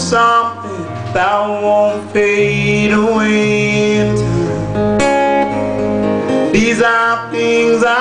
something that won't fade away in time. These are things I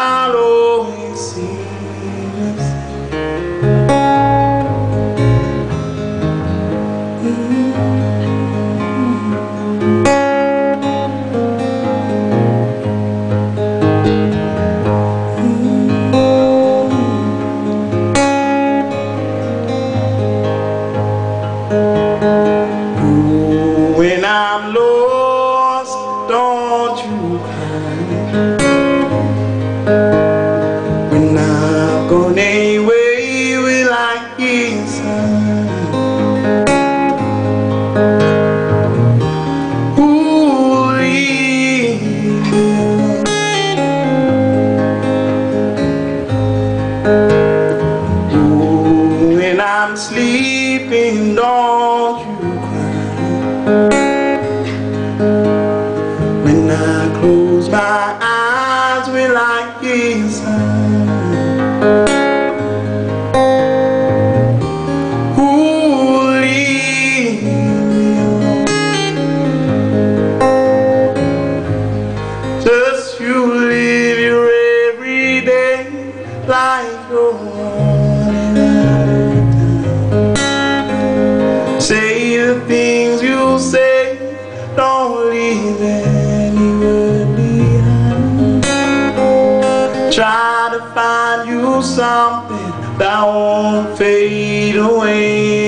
Go any way we like yes Ooh, when I'm sleeping don't you cry When I close my eyes will I something that won't fade away.